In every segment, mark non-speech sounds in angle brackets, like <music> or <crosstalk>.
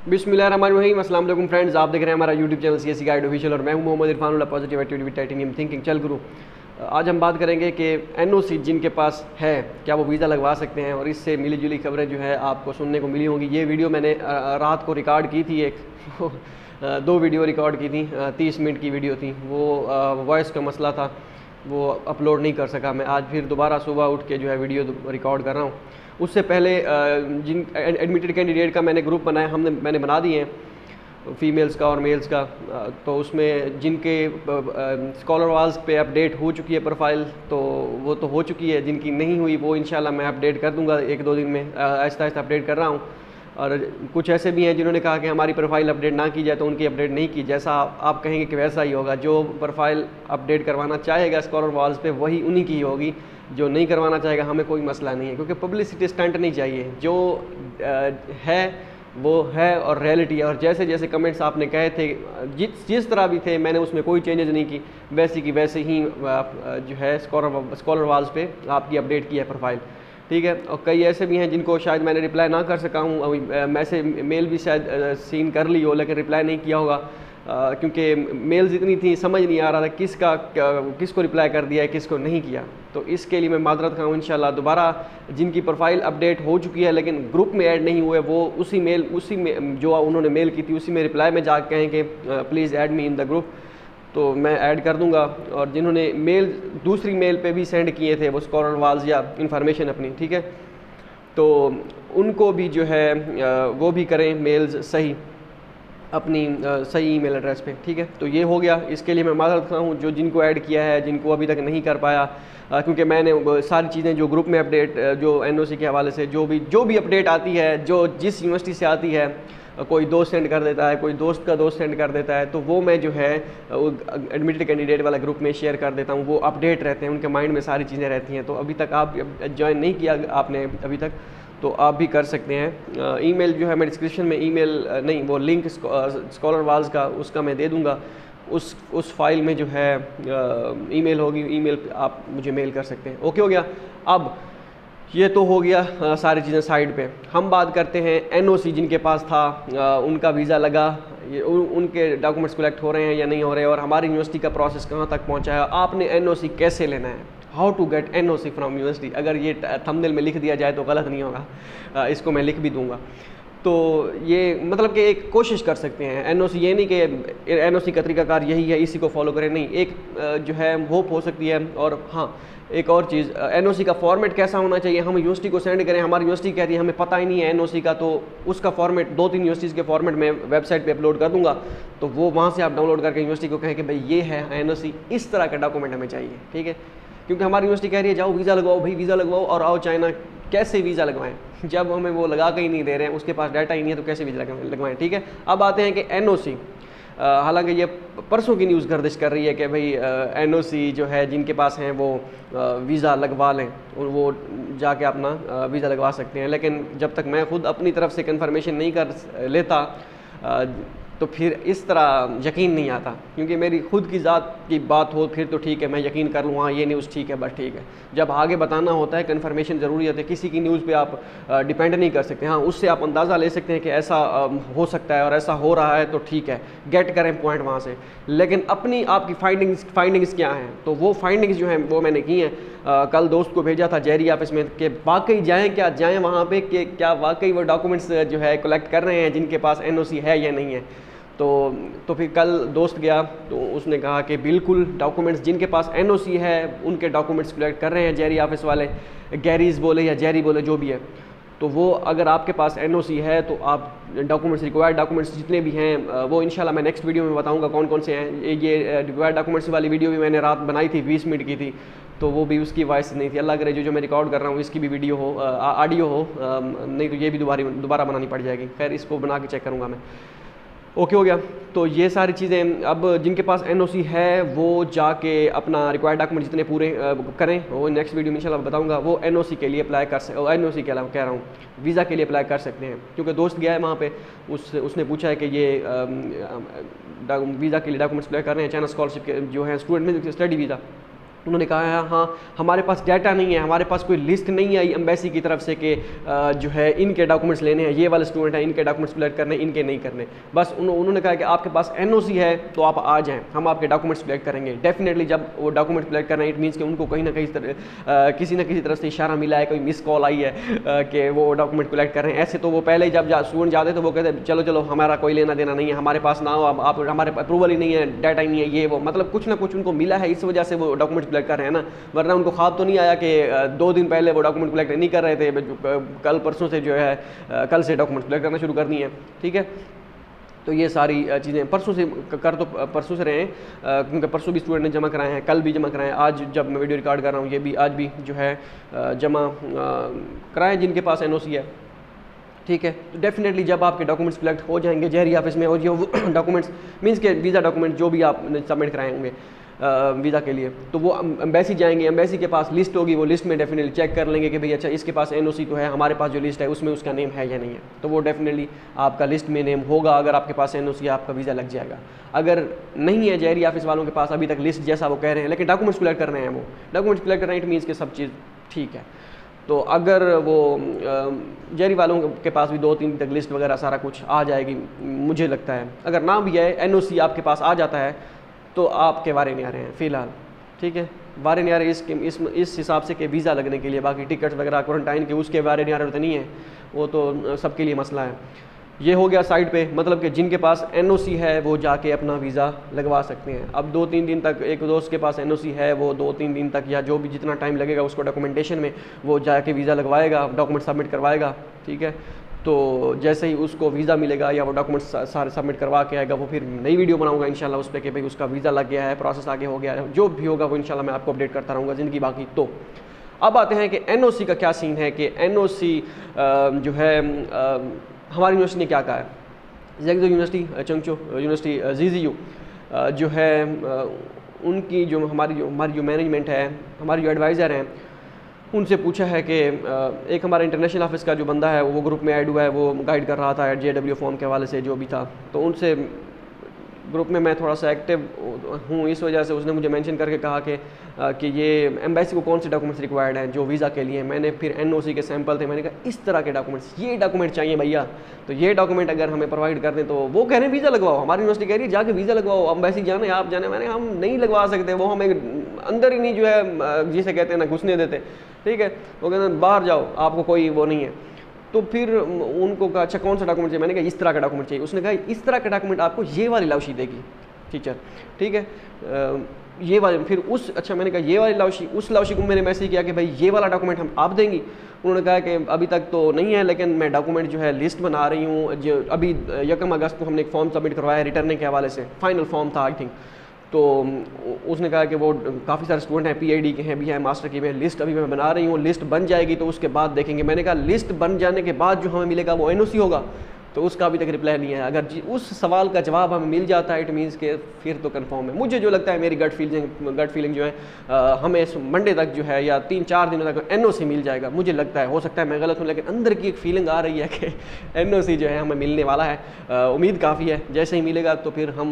बिस्मिल्लाहिर्रहमानिर्रहीम। अस्सलाम वालेकुम फ्रेंड्स, आप देख रहे हैं हमारा YouTube channel C S guide official और मैं हूँ Mohammad Irfan positive activity titanium thinking चल गुरु, आज हम बात करेंगे कि एनओसी जिनके पास है, क्या वो वीज़ा लगवा सकते हैं? और इससे मिली जुली खबरें जो है आपको सुनने को मिली होंगी। ये वीडियो मैंने रात को रिकॉर्ड की थी एक <laughs> दो वीडियो रिकॉर्ड की थी तीस मिनट की वीडियो थी। वो वॉइस का मसला था, वो अपलोड नहीं कर सका मैं। आज फिर दोबारा सुबह उठ के जो है वीडियो रिकॉर्ड कर रहा हूँ। उससे पहले जिन एडमिटेड कैंडिडेट का मैंने ग्रुप बनाया, हमने, मैंने बना दिए हैं फीमेल्स का और मेल्स का। तो उसमें जिनके स्कॉलर वाल्स पे अपडेट हो चुकी है प्रोफ़ाइल तो वो तो हो चुकी है, जिनकी नहीं हुई, वो इंशाल्लाह मैं अपडेट कर दूँगा एक दो दिन में आहिस्ता आहिस्ता अपडेट कर रहा हूँ। और कुछ ऐसे भी हैं जिन्होंने कहा कि हमारी प्रोफ़ाइल अपडेट ना की जाए तो उनकी अपडेट नहीं की। जैसा आप कहेंगे कि वैसा ही होगा, जो प्रोफ़ाइल अपडेट करवाना चाहेगा स्कॉलर वाल्स पे, वही उन्हीं की होगी। जो नहीं करवाना चाहेगा, हमें कोई मसला नहीं है, क्योंकि पब्लिसिटी स्टंट नहीं चाहिए। जो है, वो है और रियलिटी है। और जैसे जैसे कमेंट्स आपने कहे थे, जिस जिस तरह भी थे, मैंने उसमें कोई चेंजेस नहीं की। वैसी की वैसे ही जो है स्कॉलर स्कॉलर वाल्स पे आपकी अपडेट की है प्रोफ़ाइल ठीक है? और कई ऐसे भी हैं जिनको शायद मैंने रिप्लाई ना कर सका हूँ। मैसेज मेल भी शायद सीन कर ली हो, लेकिन रिप्लाई नहीं किया होगा। क्योंकि मेल्स इतनी थी, समझ नहीं आ रहा था किसका किसको रिप्लाई कर दिया है, किसको नहीं किया। तो इसके लिए मैं माजरत खाऊँ इन शाला दोबारा जिनकी प्रोफ़ाइल अपडेट हो चुकी है, लेकिन ग्रुप में ऐड नहीं हुए, वो उसी मेल उसी में, जो उन्होंने मेल की थी, उसी में रिप्लाई में जा कहें कि please add me in the group तो मैं ऐड कर दूँगा, और जिन्होंने मेल दूसरी मेल पे भी सेंड किए थे, वो स्कॉलर वाल्स या इन्फॉर्मेशन अपनी, ठीक है? तो उनको भी जो है वो भी करें मेल्स सही। अपनी सही ईमेल एड्रेस पे, ठीक है? तो ये हो गया। इसके लिए मैं माजरत रखता हूँ, जो जिनको ऐड किया है, जिनको अभी तक नहीं कर पाया क्योंकि मैंने सारी चीज़ें जो ग्रुप में अपडेट जो एनओसी के हवाले से, जो भी जो भी अपडेट आती है, जो जिस यूनिवर्सिटी से आती है कोई दोस्त सेंड कर देता है, कोई दोस्त का दोस्त सेंड कर देता है तो वो मैं जो है एडमिटेड कैंडिडेट वाला ग्रुप में शेयर कर देता हूँ। वो अपडेट रहते हैं, उनके माइंड में सारी चीज़ें रहती हैं। तो अभी तक आप ज्वाइन नहीं किया आपने अभी तक। तो आप भी कर सकते हैं। ईमेल जो है मैं डिस्क्रिप्शन में ईमेल नहीं वो लिंक स्कॉलर वाल्स का उसका मैं दे दूँगा। उस उस फ़ाइल में जो है ईमेल होगी ईमेल आप मुझे मेल कर सकते हैं। ओके हो गया। अब ये तो हो गया आ, सारी चीज़ें साइड पे। हम बात करते हैं एनओसी जिनके पास था आ, उनका वीज़ा लगा। ये उ, उनके डॉक्यूमेंट्स कलेक्ट हो रहे हैं या नहीं हो रहे और हमारी यूनिवर्सिटी का प्रोसेस कहाँ तक पहुँचा है? आपने एनओसी कैसे लेना है? How to get N O C from university अगर ये थंबनेल में लिख दिया जाए तो गलत नहीं होगा। इसको मैं लिख भी दूँगा। तो ये मतलब कि एक कोशिश कर सकते हैं। एन ओ सी ये नहीं कि एन ओ सी का तरीकाकार यही है, इसी को फॉलो करें। नहीं, एक जो है होप हो सकती है। और हाँ एक और चीज़ एन ओ सी का फॉर्मेट कैसा होना चाहिए? हम यूनिवर्सिटी को सेंड करें। हमारी यूनिवर्सिटी कह रही है, हमें पता ही नहीं है एन ओ सी का। तो उसका फॉर्मेट दो तीन यूनिवर्सिटीज़ के फॉर्मेट में वेबसाइट पे अपलोड कर दूँगा। तो वो वहाँ से आप डाउनलोड करके यूनिवर्सिटी को कहें कि, भाई, ये है एन ओ सी इस तरह का डॉक्यूमेंट हमें चाहिए। ठीक है? क्योंकि हमारी यूनिवर्सिटी कह रही है, जाओ वीज़ा लगवाओ भाई वीज़ा लगवाओ और आओ चाइना कैसे वीज़ा लगवाएँ? जब हमें वो लगा के ही नहीं दे रहे हैं, उसके पास डाटा ही नहीं है तो कैसे वीज़ा लगवाएँ ठीक है? अब आते हैं कि एनओसी हालाँकि ये परसों की न्यूज़ गर्दिश कर रही है कि भाई एन जो है, जिनके पास हैं वो वीज़ा लगवा लें वो जाके अपना वीज़ा लगवा सकते हैं। लेकिन जब तक मैं खुद अपनी तरफ़ से कन्फर्मेशन नहीं कर लेता तो फिर इस तरह यकीन नहीं आता, क्योंकि मेरी खुद की ज़ात की बात हो, फिर तो ठीक है, मैं यकीन कर लूँ हाँ ये न्यूज़ ठीक है, बस ठीक है। जब आगे बताना होता है कन्फर्मेशन ज़रूरी होती है, किसी की न्यूज़ पे आप डिपेंड नहीं कर सकते। हाँ उससे आप अंदाज़ा ले सकते हैं कि ऐसा हो सकता है और ऐसा हो रहा है तो ठीक है गेट करें पॉइंट वहाँ से। लेकिन अपनी आपकी फाइंडिंग्स फाइंडिंग्स क्या हैं? तो वो फाइंडिंग्स जो हैं, वो मैंने की हैं। कल दोस्त को भेजा था जहरी ऑफ़िस में, कि वाकई जाएँ क्या? जाएँ वहाँ पर कि क्या वाकई वो डॉक्यूमेंट्स जो है कलेक्ट कर रहे हैं, जिनके पास एनओसी है या नहीं है? तो तो फिर कल दोस्त गया तो उसने कहा कि बिल्कुल डॉक्यूमेंट्स जिनके पास एनओसी है, उनके डॉक्यूमेंट्स कलेक्ट कर रहे हैं जेरी ऑफ़िस वाले। गैरीज बोले या जेरी बोले, जो भी है। तो वो अगर आपके पास एनओसी है तो आप डॉक्यूमेंट्स रिक्वायर्ड डॉक्यूमेंट्स जितने भी हैं वो इंशाल्लाह मैं नेक्स्ट वीडियो में बताऊँगा कौन कौन से हैं। ये रिक्वायर्ड डॉक्यूमेंट्स वाली वीडियो भी मैंने रात बनाई थी, बीस मिनट की थी। तो वो भी उसकी वॉइस नहीं थी। अल्लाह करे जो जो मैं रिकॉर्ड कर रहा हूँ, इसकी भी वीडियो हो ऑडियो हो नहीं तो ये भी दोबारा दोबारा बनानी पड़ जाएगी। खैर, इसको बना के चेक करूँगा मैं। ओके हो गया। तो ये सारी चीज़ें अब जिनके पास एनओसी है, वो जाके अपना रिक्वायर्ड डॉक्यूमेंट जितने पूरे करें। वो नेक्स्ट वीडियो में इंशाल्लाह बताऊँगा। वो एनओसी के लिए अप्लाई कर सकते एन ओ सी के कह रहा हूँ वीज़ा के लिए अप्लाई कर सकते हैं। क्योंकि दोस्त गया है वहाँ पे, उस, उसने पूछा है कि ये वीज़ा के लिए डॉक्यूमेंट्स अप्लाई कर रहे हैं। चाइना स्कॉलरशिप के जो है स्टूडेंट में स्टडी वीज़ा उन्होंने कहा है हाँ हमारे पास डाटा नहीं है हमारे पास कोई लिस्ट नहीं आई एम्बेसी की तरफ़ से कि जो है इनके डॉक्यूमेंट्स लेने हैं ये वाले स्टूडेंट हैं इनके डॉक्यूमेंट्स कलेक्ट करने इनके नहीं करने। बस उन, उन्होंने कहा कि आपके पास एनओसी है तो आप आ जाएँ हम आपके डॉक्यूमेंट्स कलेक्ट करेंगे। डेफिनेटली जब वो डॉक्यूमेंट कलेक्ट कर रहे हैं इट मीन्स कि उनको कहीं ना कहीं किसी न किसी तरफ़ से इशारा मिला है कोई मिस कॉल आई है कि वो डॉक्यूमेंट कलेक्ट कर रहे हैं। ऐसे तो वो पहले जब स्टूडेंट जाते तो वो कहते चलो चलो हमारा कोई लेना देना नहीं है हमारे पास ना हो आप हमारे अप्रूवल ही नहीं है डाटा ही नहीं है ये वो। मतलब कुछ ना कुछ उनको मिला है इस वजह से वो डॉक्यूमेंट कलेक्ट कर रहे हैं ना? वरना उनको ख्वाब तो नहीं आया कि दो दिन पहले वो डॉक्यूमेंट कलेक्ट नहीं कर रहे थे कल परसों से जो है कल से डॉक्यूमेंट कलेक्ट करना शुरू करनी है, ठीक है? तो ये सारी चीज़ें परसों से कर तो परसों से रहे हैं क्योंकि परसों भी स्टूडेंट ने जमा कराए हैं, कल भी जमा कराए हैं। आज जब मैं वीडियो रिकॉर्ड कर रहा हूँ, ये भी, आज भी जो है जमा कराएँ जिनके पास एनओसी है, ठीक है? तो डेफिनेटली जब आपके डॉक्यूमेंट्स कलेक्ट हो जाएँगे, जहरी ऑफ़िस में और जो डॉक्यूमेंट्स मीन्स के वीज़ा डॉक्यूमेंट जो भी आप सबमिट कराए होंगे वीज़ा के लिए। तो वो एम्बेसी जाएँगे एम्बेसी के पास लिस्ट होगी, वो लिस्ट में डेफिनेटली चेक कर लेंगे कि भाई अच्छा इसके पास एनओसी तो है, हमारे पास जो लिस्ट है, उसमें उसका नेम है या नहीं है। तो वो डेफिनेटली आपका लिस्ट में नेम होगा, अगर आपके पास एन है, आपका वीज़ा लग जाएगा। अगर नहीं है जहरी ऑफ़िस वालों के पास, अभी तक लिस्ट जैसा वो कह रहे हैं, लेकिन डॉक्यूमेंट्स कलेक्ट कर रहे हैं वो। डॉक्यूमेंट्स कलेक्ट कर रहे हैं इट मीन्स के सब चीज़ ठीक है। तो अगर वो जेरी वालों के पास भी दो तीन तक लिस्ट वगैरह सारा कुछ आ जाएगी, मुझे लगता है। अगर ना भी है एन आपके पास आ जाता है तो आपके वारे नहीं आ रहे हैं, फ़िलहाल। ठीक है? वारे नहीं आ रहे इस इस इस हिसाब से कि वीज़ा लगने के लिए, बाकी टिकट्स वगैरह, क्वारंटाइन के, उसके वारे नहीं आ रहे तो नहीं है। वो तो सबके लिए मसला है। ये हो गया साइड पे मतलब कि जिनके पास एनओसी है, वो जाके अपना वीज़ा लगवा सकते हैं। अब दो तीन दिन तक, एक दोस्त के पास एनओसी है, वो दो तीन दिन तक, या जो भी जितना टाइम लगेगा उसको डॉक्यूमेंटेशन में, वो जाके वीज़ा लगवाएगा डॉक्यूमेंट सबमिट करवाएगा। ठीक है? तो जैसे ही उसको वीज़ा मिलेगा या वो डॉक्यूमेंट्स सारे सबमिट करवा के आएगा, वो फिर नई वीडियो बनाऊँगा इंशाल्लाह उस पर कि भाई उसका वीज़ा लग गया है, प्रोसेस आगे हो गया है, जो भी होगा वो इंशाल्लाह मैं आपको अपडेट करता रहूँगा, ज़िंदगी बाकी। तो अब आते हैं कि एनओसी का क्या सीन है कि एनओसी जो है हमारी यूनिवर्सिटी ने क्या कहा है? जैगजो यूनिवर्सिटी चंगचो यूनिवर्सिटी जी यू जो है उनकी जो हमारी जो हमारी जो मैनेजमेंट है, हमारी जो एडवाइज़र हैं उनसे पूछा है कि एक हमारा इंटरनेशनल ऑफ़िस का जो बंदा है, वो ग्रुप में ऐड हुआ है, वो गाइड कर रहा था जे डब्ल्यू फॉर्म के हवाले से जो भी था। तो उनसे ग्रुप में मैं थोड़ा सा एक्टिव हूँ, इस वजह से उसने मुझे मेंशन करके कहा कि कि ये एम्बेसी को कौन से डॉक्यूमेंट्स रिक्वायर्ड हैं जो वीज़ा के लिए मैंने फिर एनओसी के सैंपल थे, मैंने कहा, इस तरह के डॉक्यूमेंट्स ये डॉक्यूमेंट चाहिए भैया। तो ये डॉक्यूमेंट अगर हमें प्रोवाइड कर दें तो वो कह रहे हैं वीज़ा लगवाओ। हमारी यूनिवर्सिटी कह रही है, जाके वीज़ा लगवाओ एम्बेसी जाने, आप जाने। मैंने हम नहीं लगवा सकते, वो हमें अंदर ही नहीं जो है जिसे कहते हैं ना, घुसने देते। ठीक है? वो कहते हैं, बाहर जाओ, आपको कोई वो नहीं है। तो फिर उनको कहा अच्छा कौन सा डॉक्यूमेंट चाहिए? मैंने कहा, इस तरह का डॉक्यूमेंट चाहिए। उसने कहा, इस तरह का डॉक्यूमेंट आपको ये वाली लाउशी देगी टीचर ठीक है? ये वाले, फिर उस अच्छा मैंने कहा, ये वाली लाउशी उस लाउशी को मैंने मैसेज किया कि भाई, ये वाला डॉक्यूमेंट हम आप देंगी। उन्होंने कहा कि, अभी तक तो नहीं है, लेकिन मैं डॉक्यूमेंट जो है लिस्ट बना रही हूँ, जो अभी, यकम अगस्त को हमने एक फॉर्म सबमिट करवाया रिटर्निंग के हवाले से फाइनल फॉर्म था आई थिंक तो उसने कहा कि वो काफ़ी सारे स्टूडेंट हैं पीआईडी के हैं, भी हैं, मास्टर की हैं, लिस्ट अभी मैं बना रही हूँ, लिस्ट बन जाएगी तो उसके बाद देखेंगे। मैंने कहा, लिस्ट बन जाने के बाद जो हमें मिलेगा वो एनओसी होगा। तो उसका अभी तक रिप्लाई नहीं है अगर उस सवाल का जवाब हमें मिल जाता है इट मीन्स के फिर तो कंफर्म है। मुझे जो लगता है मेरी गट फीलिंग गट फीलिंग जो है आ, हमें मंडे तक जो है या तीन चार दिनों तक एन मिल जाएगा। मुझे लगता है हो सकता है मैं गलत हूँ लेकिन अंदर की एक फीलिंग आ रही है कि <laughs> एन जो है हमें मिलने वाला है। उम्मीद काफ़ी है जैसे ही मिलेगा तो फिर हम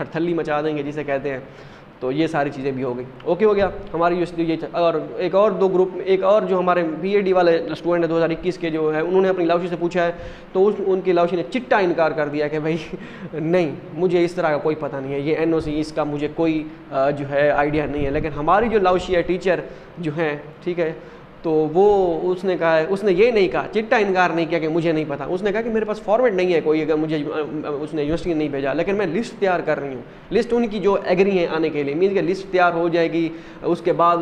थरथली मचा देंगे जिसे कहते हैं। तो ये सारी चीज़ें भी हो गई। ओके हो गया। हमारी यूनिवर्सिटी ये और एक और दो ग्रुप एक और जो हमारे बीएडी वाले स्टूडेंट हैं 2021 के जो है, उन्होंने अपनी लाउशी से पूछा है तो उस, उनकी लाउशी ने चिट्टा इनकार कर दिया कि भाई, <laughs> नहीं, मुझे इस तरह का कोई पता नहीं है, ये एनओसी इसका मुझे कोई जो है आइडिया नहीं है। लेकिन हमारी जो लाउशी है टीचर जो हैं, ठीक है तो वो उसने कहा, उसने ये नहीं कहा, चिट्टा इनकार नहीं किया कि मुझे नहीं पता। उसने कहा कि मेरे पास फॉर्मेट नहीं है कोई, अगर मुझे उसने यूनिवर्सिटी नहीं भेजा। लेकिन मैं लिस्ट तैयार कर रही हूँ। लिस्ट उनकी जो एग्री है आने के लिए। मीन कि लिस्ट तैयार हो जाएगी, उसके बाद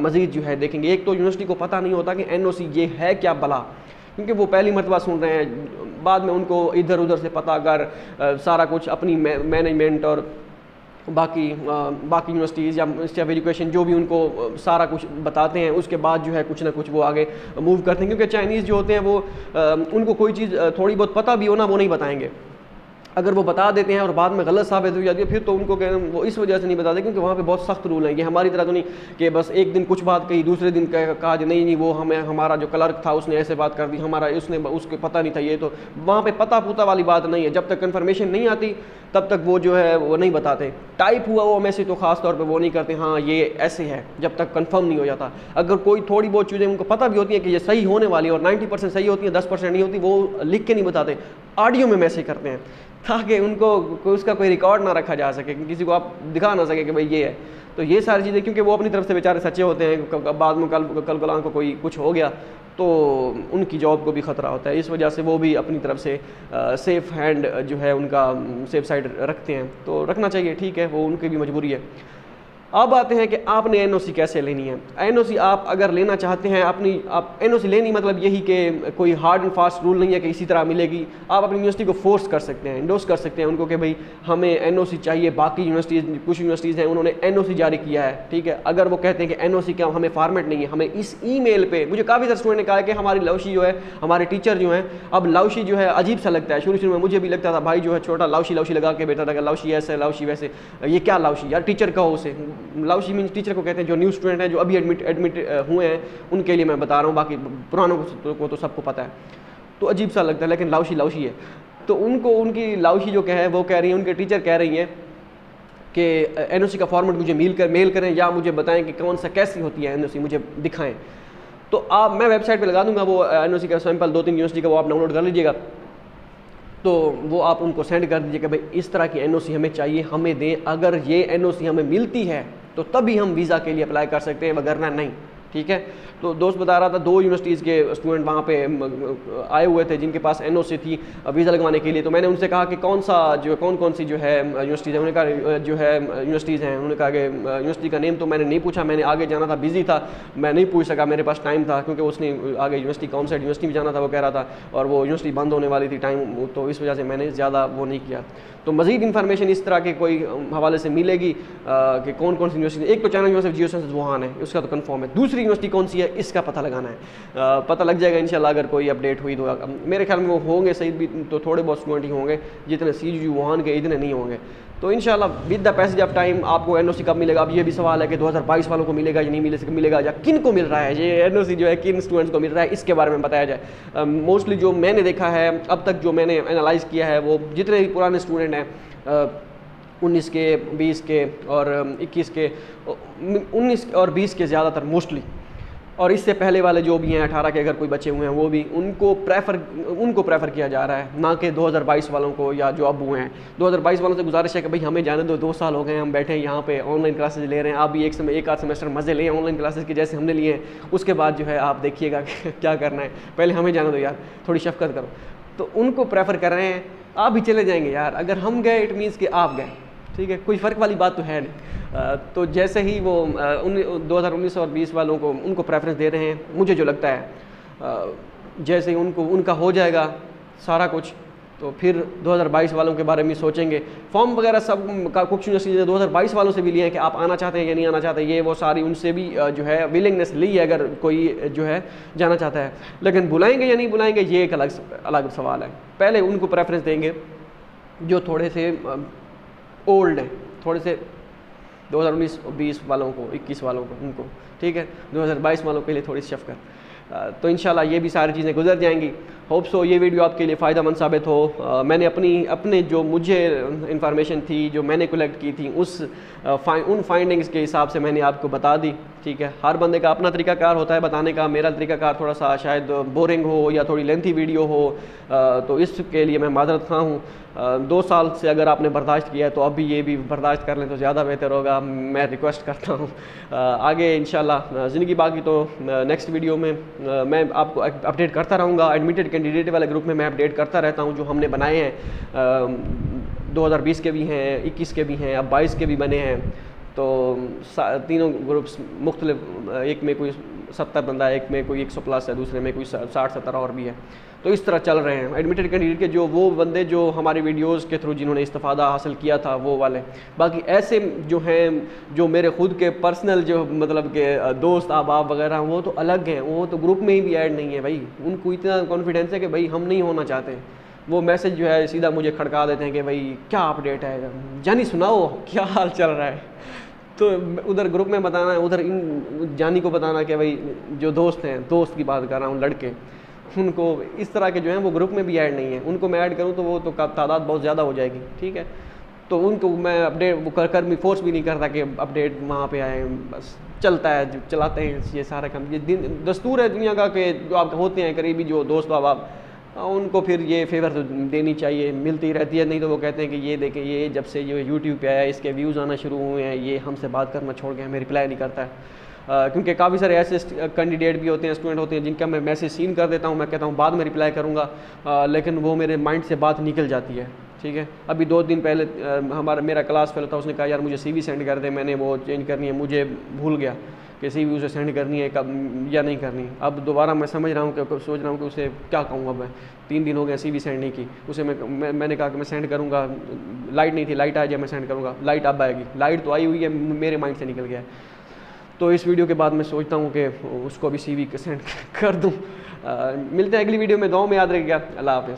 मज़ीद जो है देखेंगे। एक तो यूनिवर्सिटी को पता नहीं होता कि एनओसी ये है क्या भला क्योंकि वो पहली मरतबा सुन रहे हैं। बाद में उनको इधर उधर से पता कर सारा कुछ अपनी मैनेजमेंट और बाकी बाकी यूनिवर्सिटीज़ या मिनिस्ट्री ऑफ़ एजुकेशन जो भी उनको सारा कुछ बताते हैं, उसके बाद जो है कुछ ना कुछ वो आगे मूव करते हैं। क्योंकि चाइनीज़ जो होते हैं वो उनको कोई चीज़ थोड़ी बहुत पता भी हो ना, वो नहीं बताएँगे। अगर वो बता देते हैं और बाद में गलत साबित हो जाती है, फिर तो उनको कह वो इस वजह से नहीं बताते क्योंकि वहाँ पे बहुत सख्त रूल हैं। ये हमारी तरह तो नहीं कि बस एक दिन कुछ बात कही, दूसरे दिन कहा नहीं नहीं, वो हमें, हमारा जो क्लर्क था, उसने ऐसे बात कर दी, हमारा उसने उसको पता नहीं था ये तो। वहाँ पर पता पुता वाली बात नहीं है। जब तक कन्फर्मेशन नहीं आती, तब तक वो जो है, वो नहीं बताते। टाइप हुआ वो मैसेज तो खास तौर पे वो नहीं करते हाँ ये ऐसे है, जब तक कंफर्म नहीं हो जाता। अगर कोई थोड़ी बहुत चीज़ें, उनको पता भी होती हैं कि ये सही होने वाली है और 90 परसेंट सही होती है 10 परसेंट नहीं होती, वो लिख के नहीं बताते। ऑडियो में मैसेज करते हैं। ताकि उनको उसका कोई रिकॉर्ड ना रखा जा सके किसी को आप दिखा ना सके कि भाई ये है। तो ये सारी चीज़ें क्योंकि वो अपनी तरफ़ से बेचारे सच्चे होते हैं बाद में कल कल कलाम को कोई कुछ हो गया तो उनकी जॉब को भी ख़तरा होता है। इस वजह से वो भी अपनी तरफ़ से आ, सेफ़ हैंड जो है उनका सेफ़ साइड रखते हैं। तो रखना चाहिए ठीक है वो उनकी भी मजबूरी है। अब आते हैं कि आपने एनओसी कैसे लेनी है? एनओसी आप अगर लेना चाहते हैं, अपनी, आप, एनओसी लेनी मतलब यही कि कोई हार्ड एंड फास्ट रूल नहीं है कि इसी तरह मिलेगी। आप अपनी यूनिवर्सिटी को फोर्स कर सकते हैं इंडोस कर सकते हैं उनको कि भाई हमें एनओसी चाहिए, बाकी यूनिवर्सिटीज़ कुछ यूनिवर्सिटीज़ हैं, उन्होंने एनओसी जारी किया है, ठीक है? अगर वो कहते हैं कि एनओसी क्या, हमें फॉर्मेट नहीं है, हमें इस ई मेल मुझे काफ़ी सारे स्टूडेंट ने कहा कि हमारी लवशी जो है, हमारे टीचर जो हैं, अब लवशी जो है अजीब सा लगता है। शुरू शुरू में मुझे भी लगता था, भाई जो है छोटा लवशी लवशी लगा के बैठा था लवशी ऐसे लवशी वैसे, ये क्या लवशी यार टीचर कहो उसे। लाउशी मीन टीचर को कहते हैं जो न्यू स्टूडेंट हैं जो अभी एडमिट एडमिट हुए हैं उनके लिए मैं बता रहा हूँ बाकी पुरानों को, को तो सबको पता है। तो अजीब सा लगता है लेकिन लाउशी लाउशी है। तो उनको उनकी लाउशी जो कह वो कह रही है उनके टीचर कह रही हैं कि एनओसी का फॉर्मेट मुझे मेल कर मेल करें या मुझे बताएँ कि कौन सा कैसी होती है एनओसी मुझे दिखाएँ। तो आप मैं वेबसाइट पे लगा दूँगा वो एनओसी का सैंपल दो तीन यूनिवर्सिटी का वो आप डाउनलोड कर लीजिएगा। तो वो आप उनको सेंड कर दीजिए कि भाई, इस तरह की एनओसी हमें चाहिए, हमें दें। अगर ये एनओसी हमें मिलती है तो तभी हम वीज़ा के लिए अप्लाई कर सकते हैं, वगरना नहीं। ठीक है? तो दोस्त बता रहा था, दो यूनिवर्सिटीज़ के स्टूडेंट वहाँ पे आए हुए थे जिनके पास एनओसी थी वीज़ा लगवाने के लिए। तो मैंने उनसे कहा कि कौन सा जो कौन कौन सी जो है यूनिवर्सिटीज़ है? उन्होंने कहा जो है यूनिवर्सिटीज़ हैं। उन्होंने कहा कि यूनिवर्सिटी का नेम तो मैंने नहीं पूछा। मैंने आगे जाना था बिज़ी था। मैं नहीं पूछ सका, मेरे पास टाइम था, क्योंकि उसने आगे यूनिवर्सिटी कौन सा यूनिवर्सिटी में जाना था, वो कह रहा था, और वो यूनिवर्सिटी बंद होने वाली थी टाइम तो इस वजह से मैंने ज़्यादा वो नहीं किया। तो मजीद इन्फॉर्मेशन इस तरह के कोई हवाले से मिलेगी कि कौन कौन सी यूनिवर्सिटी एक तो China university geo science Wuhan है, उसका तो कन्फर्म है। दूसरी यूनिवर्सिटी कौन सी है इसका पता लगाना है। आ, पता लग जाएगा इंशाल्लाह अगर कोई अपडेट हुई तो। मेरे ख्याल में वो होंगे सही भी तो थोड़े बहुत स्टूडेंट ही होंगे जितने सी जी वुहान के इतने नहीं होंगे। तो in with the passage of time आपको एनओसी कब मिलेगा? अब ये भी सवाल है कि 2022 वालों को मिलेगा या नहीं मिले मिलेगा या किन को मिल रहा है? ये एनओसी जो है किन स्टूडेंट्स को मिल रहा है इसके बारे में बताया जाए। मोस्टली जो मैंने देखा है अब तक जो मैंने एनालाइज किया है वो जितने भी पुराने स्टूडेंट हैं उन्नीस के, बीस के और इक्कीस के उन्नीस और बीस के ज़्यादातर मोस्टली और इससे पहले वाले जो भी हैं, अठारह के अगर कोई बच्चे हुए हैं, वो भी उनको प्रेफर उनको प्रेफर किया जा रहा है, ना कि 2022 वालों को या जो अब हुए हैं। 2022 वालों से गुजारिश है कि भाई, हमें जाने दो दो साल हो गए हम बैठे हैं यहाँ पे ऑनलाइन क्लासेज ले रहे हैं। आप भी एक समय एक आध सेमेस्टर मज़े लें ऑनलाइन क्लासेज के जैसे हमने लिए हैं। उसके बाद जो है, आप देखिएगा <laughs> क्या करना है। पहले हमें जाने दो यार, थोड़ी शफकत करो। तो उनको प्रेफर कर रहे हैं, आप भी चले जाएँगे यार। अगर हम गए इट मीन्स कि आप गए। ठीक है, कोई फ़र्क वाली बात तो है नहीं। तो जैसे ही वो उन, दो हज़ार उन्नीस और बीस वालों को, उनको प्रेफरेंस दे रहे हैं, मुझे जो लगता है जैसे ही उनको, उनका हो जाएगा सारा कुछ तो फिर 2022 वालों के बारे में सोचेंगे। फॉर्म वगैरह सब का कुछ दो हज़ार बाईस वालों से भी लिए हैं कि आप आना चाहते हैं या नहीं आना चाहते ये वो सारी उनसे भी जो है विलिंगनेस ली है अगर कोई जो है, जाना चाहता है। लेकिन बुलाएँगे या नहीं बुलाएँगे, ये एक अलग अलग सवाल है। पहले उनको प्रेफरेंस देंगे, जो थोड़े से ओल्ड हैं थोड़े से 2019 और 20 वालों को 21 वालों को उनको ठीक है? 2022 वालों के लिए थोड़ी शफकत। तो इन ये भी सारी चीज़ें गुजर जाएँगी। होप सो ये वीडियो आपके लिए फ़ायदा मंद साबित हो। आ, मैंने अपनी अपने जो मुझे इन्फॉर्मेशन थी जो मैंने कलेक्ट की थी उस फाइ, उन फाइंडिंग्स के हिसाब से मैंने आपको बता दी ठीक है? हर बंदे का अपना तरीकाकार होता है बताने का मेरा तरीकाकार थोड़ा सा शायद बोरिंग हो या थोड़ी लेंथी वीडियो हो। आ, तो इसके लिए मैं माजरत खा हूँ। दो साल से अगर आपने बर्दाश्त किया है तो अभी ये भी बर्दाश्त कर लें तो ज़्यादा बेहतर होगा। मैं रिक्वेस्ट करता हूँ। आगे इन ज़िंदगी बाकी तो नेक्स्ट वीडियो में मैं आपको अपडेट करता रहूँगा। एडमिटेड कैंडिडेट वाले ग्रुप में मैं अपडेट करता रहता हूँ, जो हमने बनाए हैं। 2020 के भी हैं 21 के भी हैं, अब 22 के भी बने हैं। तो तीनों ग्रुप्स मुख्तलिफ़ एक में कोई सत्तर बंदा है, एक में कोई एक सौ प्लस है, दूसरे में कोई साठ, सत्तर और भी है। तो इस तरह चल रहे हैं। एडमिटेड कैंडिडेट के जो वो बंदे जो हमारे वीडियोस के थ्रू जिन्होंने इस्तेफादा हासिल किया था, वो वाले। बाकी ऐसे जो हैं, जो मेरे खुद के पर्सनल जो मतलब के दोस्त आबाब वगैरह वो तो अलग हैं। वो तो ग्रुप में ही भी ऐड नहीं है भाई। उनको इतना कॉन्फिडेंस है कि भाई हम नहीं होना चाहते। वो मैसेज जो है, सीधा मुझे खड़का देते हैं कि भाई, क्या अपडेट है? जानी सुनाओ, क्या हाल चल रहा है? तो उधर ग्रुप में बताना है उधर इन, जानी को बताना कि भाई, जो दोस्त हैं, दोस्त की बात कर रहा हूँ, लड़के। उनको इस तरह के जो हैं, वो ग्रुप में भी ऐड नहीं है। उनको मैं ऐड करूँ तो वो तो तादाद बहुत ज़्यादा हो जाएगी, ठीक है? तो उनको मैं अपडेट वो कर कर भी फोर्स भी नहीं करता कि अपडेट वहाँ पे आए, बस चलता है चलाते हैं ये सारा काम। ये दिन दस्तूर है दुनिया का कि जो आप होते हैं, करीबी जो दोस्त आप उनको फिर ये फेवर तो देनी चाहिए, मिलती रहती है। नहीं तो वो कहते हैं कि ये देखें, ये जब से ये यूट्यूब पे आया, इसके व्यूज़ आना शुरू हुए हैं, ये हमसे बात करना छोड़ गए हमें रिप्लाई नहीं करता है। क्योंकि काफ़ी सारे ऐसे कैंडिडेट भी होते हैं स्टूडेंट होते हैं जिनका मैं मैसेज सीन कर देता हूँ मैं कहता हूँ बाद में रिप्लाई करूँगा। लेकिन वो मेरे माइंड से बात निकल जाती है ठीक है? अभी दो दिन पहले हमारा मेरा क्लास फेल था उसने कहा यार मुझे सीवी सेंड कर दे। मैंने वो चेंज करनी है मुझे भूल गया कि सी वी उसे सेंड करनी है कब या नहीं करनी। अब दोबारा मैं समझ रहा हूँ कि सोच रहा हूँ कि उसे क्या कहूँगा मैं। तीन दिन हो गए सी सेंड नहीं की उसे मैं, मैं मैंने कहा कि मैं सेंड करूँगा लाइट नहीं थी लाइट आ जाए मैं सेंड करूँगा। लाइट अब आएगी लाइट तो आई हुई है मेरे माइंड से निकल गया। है तो इस वीडियो के बाद मैं सोचता हूँ कि उसको भी सी वी सेंड कर दूँ। मिलते हैं अगली वीडियो में। गाँव में याद रहेगा अल्लाह हाफ़